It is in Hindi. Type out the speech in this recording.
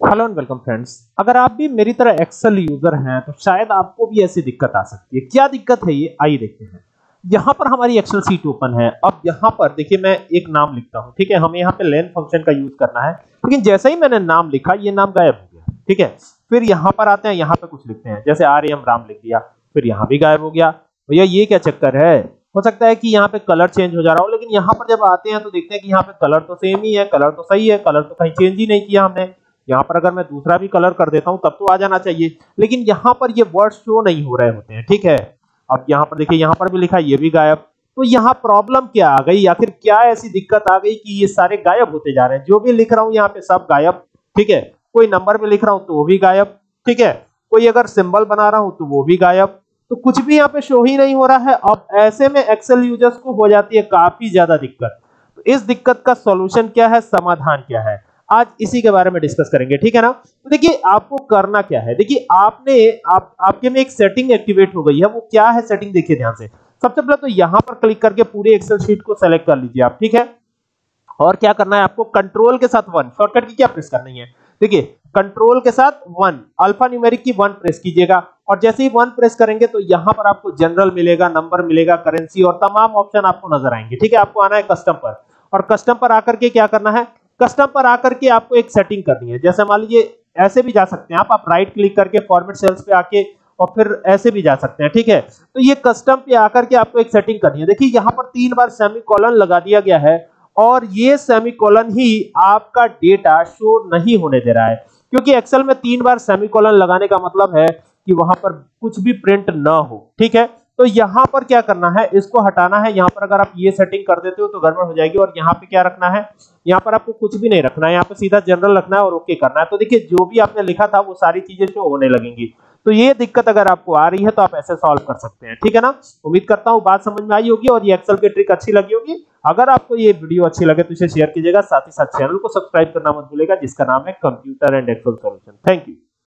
हेलो एंड वेलकम फ्रेंड्स अगर आप भी मेरी तरह एक्सेल यूज़र हैं तो शायद आपको भी ऐसी दिक्कत आ सकती है। क्या दिक्कत है ये? आइए देखते हैं। यहाँ पर हमारी एक्सेल सीट ओपन है। अब यहाँ पर देखिए, मैं एक नाम लिखता हूँ, ठीक है? हमें यहाँ पे लेन फ़ंक्शन का यूज़ करना है। लेकिन जैसे ही मैंने नाम लिखा, ये नाम गायब हो गया, ठीक है? फिर यहाँ पर आते हैं, यहाँ पे कुछ लिखते हैं। जैसे आर एम राम लिख दिया, फिर यहाँ भी गायब हो गया। भैया, ये क्या चक्कर है? हो सकता है कि यहाँ पे कलर चेंज हो जा रहा हो, लेकिन यहाँ पर जब आते हैं तो देखते हैं कि यहाँ पे कलर तो सेम ही है कलर तो सही है कलर तो कहीं चेंज ही नहीं किया हमने। यहाँ पर अगर मैं दूसरा भी कलर कर देता हूँ, तब तो आ जाना चाहिए। लेकिन यहाँ पर ये वर्ड शो नहीं हो रहे होते हैं, ठीक है? अब यहाँ पर देखिए, यहाँ पर भी लिखा ये भी गायब। तो यहाँ प्रॉब्लम क्या आ गई? फिर क्या ऐसी दिक्कत आ गई कि ये सारे गायब होते जा रहे हैं? जो भी लिख रहा हूँ यहाँ पे सब गायब, ठीक है? कोई नंबर में लिख रहा हूँ तो वो भी गायब, ठीक है? कोई अगर सिंबल बना रहा हूँ तो वो भी गायब। तो कुछ भी यहाँ पे शो ही नहीं हो रहा है। अब ऐसे में एक्सेल यूज़र्स को हो जाती है काफ़ी ज़्यादा दिक्कत। तो इस दिक्कत का सॉल्यूशन क्या है? समाधान क्या है? आज इसी के बारे में डिस्कस करेंगे, ठीक है ना? तो देखिए, आपको करना क्या है? देखिए, आपने, आप, आपके में एक सेटिंग एक्टिवेट हो गई है। वो क्या है सेटिंग देखिए ध्यान से। सबसे पहले तो यहाँ पर क्लिक करके पूरे एक्सेल शीट को सेलेक्ट कर लीजिए आप, ठीक है? और क्या करना है आपको? कंट्रोल के साथ वन शॉर्टकट की क्या प्रेस करनी है? देखिए कंट्रोल के साथ वन अल्फ़ा न्यूमेरिक की वन प्रेस कीजिएगा। और जैसे ही वन प्रेस करेंगे तो यहाँ पर आपको जनरल मिलेगा नंबर मिलेगा करेंसी और तमाम ऑप्शन आपको नज़र आएँगे, ठीक है? आपको आना है कस्टम पर। और कस्टम पर आकर के क्या करना है? कस्टम पर आकर के आपको एक सेटिंग करनी है। जैसे मान लीजिए, ऐसे भी जा सकते हैं आप। आप राइट क्लिक करके फॉर्मेट सेल्स पे आके और फिर ऐसे भी जा सकते हैं, ठीक है? तो ये कस्टम पे आकर के आपको एक सेटिंग करनी है। देखिए, यहाँ पर तीन बार सेमीकोलन लगा दिया गया है और ये सेमीकोलन ही आपका डेटा शो नहीं होने दे रहा है। क्योंकि एक्सेल में तीन बार सेमीकोलन लगाने का मतलब है कि वहाँ पर कुछ भी प्रिंट ना हो, ठीक है? तो यहाँ पर क्या करना है? इसको हटाना है। यहाँ पर अगर आप ये सेटिंग कर देते हो तो गड़बड़ हो जाएगी। और यहाँ पे क्या रखना है? यहाँ पर आपको कुछ भी नहीं रखना है। यहाँ पे सीधा जनरल रखना है और ओके करना है। तो देखिए, जो भी आपने लिखा था, वो सारी चीज़ें शो होने लगेंगी। तो ये दिक्कत अगर आपको आ रही है तो आप ऐसे सॉल्व कर सकते हैं। ठीक है ना? उम्मीद करता हूँ बात समझ में आई होगी और ये एक्सेल की ट्रिक अच्छी लगी होगी। अगर आपको ये वीडियो अच्छी लगे तो इसे शेयर कीजिएगा। साथ ही साथ चैनल को सब्सक्राइब करना मत भूलेगा जिसका नाम है computer and Excel solution thank you